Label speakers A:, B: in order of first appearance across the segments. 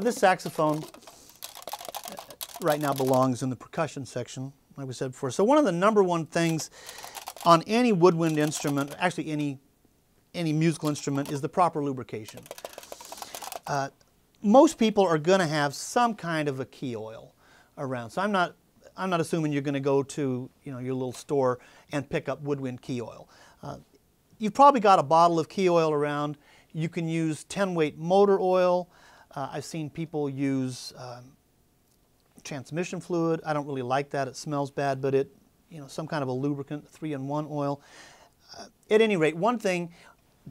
A: this saxophone uh, right now belongs in the percussion section, like we said before. So one of the number one things on any woodwind instrument, actually any, any musical instrument, is the proper lubrication. Uh, most people are going to have some kind of a key oil around. So I'm not, I'm not assuming you're going to go to you know, your little store and pick up woodwind key oil. Uh, you've probably got a bottle of key oil around. You can use 10 weight motor oil. Uh, I've seen people use um, transmission fluid. I don't really like that. It smells bad, but it, you know, some kind of a lubricant, three in one oil. Uh, at any rate, one thing,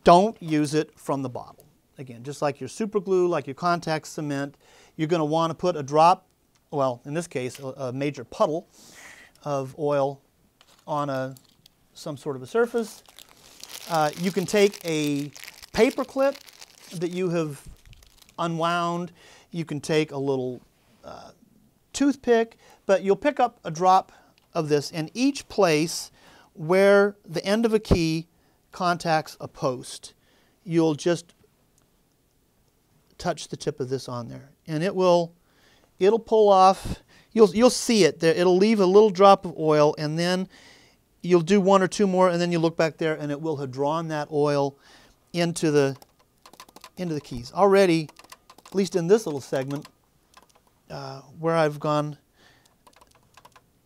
A: don't use it from the bottle. Again, just like your super glue, like your contact cement, you're going to want to put a drop, well, in this case, a, a major puddle of oil on a, some sort of a surface. Uh, you can take a paper clip that you have unwound. You can take a little uh, toothpick, but you'll pick up a drop of this in each place where the end of a key contacts a post. You'll just touch the tip of this on there and it will it'll pull off you'll you'll see it there it'll leave a little drop of oil and then you'll do one or two more and then you look back there and it will have drawn that oil into the into the keys already at least in this little segment uh, where I've gone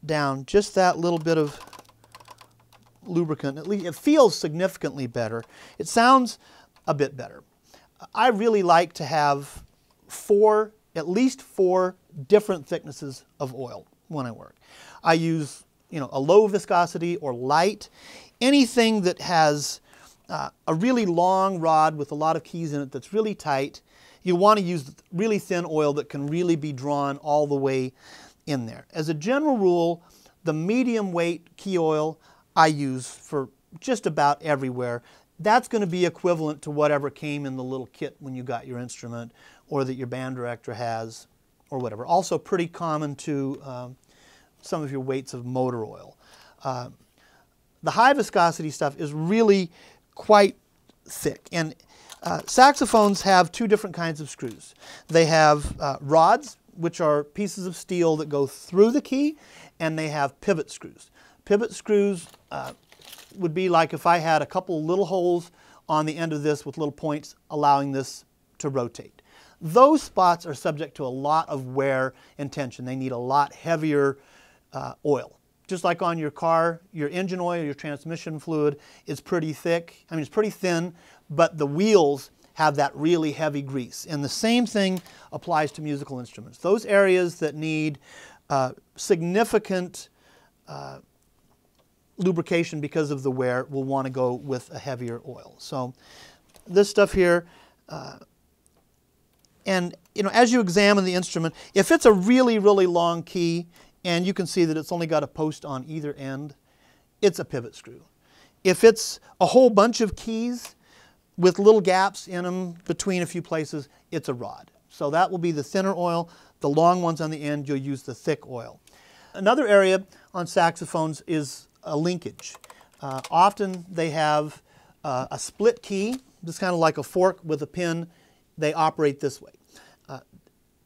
A: down just that little bit of lubricant at least it feels significantly better it sounds a bit better I really like to have four, at least four different thicknesses of oil when I work. I use you know, a low viscosity or light, anything that has uh, a really long rod with a lot of keys in it that's really tight. You want to use really thin oil that can really be drawn all the way in there. As a general rule, the medium weight key oil I use for just about everywhere that's going to be equivalent to whatever came in the little kit when you got your instrument or that your band director has or whatever. Also pretty common to um, some of your weights of motor oil. Uh, the high viscosity stuff is really quite thick and uh, saxophones have two different kinds of screws. They have uh, rods, which are pieces of steel that go through the key, and they have pivot screws. Pivot screws uh, would be like if I had a couple little holes on the end of this with little points allowing this to rotate. Those spots are subject to a lot of wear and tension. They need a lot heavier uh, oil. Just like on your car, your engine oil, your transmission fluid is pretty thick. I mean, it's pretty thin, but the wheels have that really heavy grease. And the same thing applies to musical instruments. Those areas that need uh, significant uh, lubrication because of the wear will want to go with a heavier oil. So this stuff here, uh, and you know, as you examine the instrument, if it's a really, really long key and you can see that it's only got a post on either end, it's a pivot screw. If it's a whole bunch of keys with little gaps in them between a few places, it's a rod. So that will be the thinner oil. The long ones on the end, you'll use the thick oil. Another area on saxophones is a linkage. Uh, often they have uh, a split key, just kind of like a fork with a pin. They operate this way. Uh,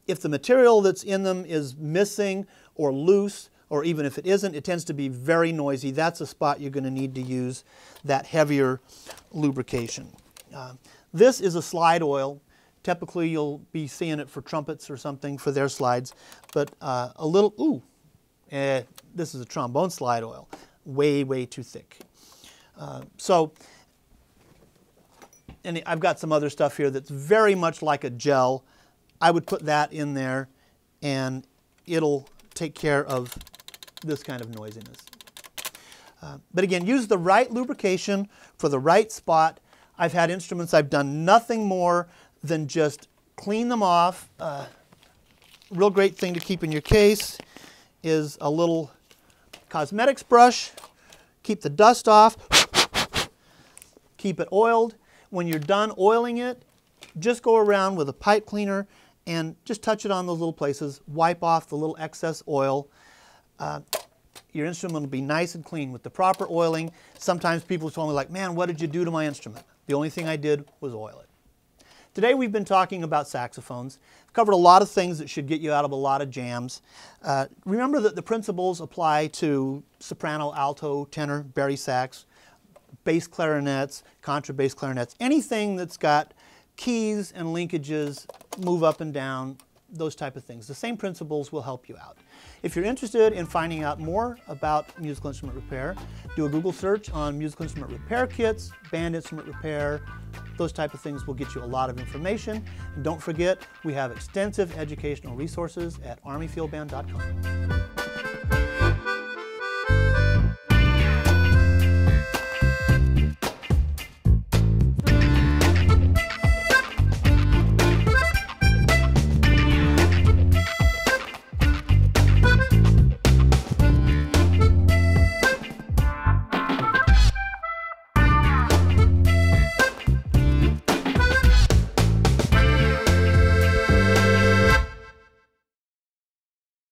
A: if the material that's in them is missing or loose, or even if it isn't, it tends to be very noisy. That's a spot you're going to need to use that heavier lubrication. Uh, this is a slide oil. Typically, you'll be seeing it for trumpets or something for their slides, but uh, a little, ooh, eh, this is a trombone slide oil way, way too thick. Uh, so, and I've got some other stuff here that's very much like a gel. I would put that in there and it'll take care of this kind of noisiness. Uh, but again, use the right lubrication for the right spot. I've had instruments I've done nothing more than just clean them off. Uh, real great thing to keep in your case is a little cosmetics brush, keep the dust off, keep it oiled. When you're done oiling it, just go around with a pipe cleaner and just touch it on those little places, wipe off the little excess oil. Uh, your instrument will be nice and clean with the proper oiling. Sometimes people tell me like, man, what did you do to my instrument? The only thing I did was oil it. Today we've been talking about saxophones. Covered a lot of things that should get you out of a lot of jams. Uh, remember that the principles apply to soprano, alto, tenor, bari sax, bass clarinets, contrabass clarinets, anything that's got keys and linkages, move up and down, those type of things. The same principles will help you out. If you're interested in finding out more about musical instrument repair, do a Google search on musical instrument repair kits, band instrument repair, those type of things will get you a lot of information. And don't forget, we have extensive educational resources at armyfieldband.com.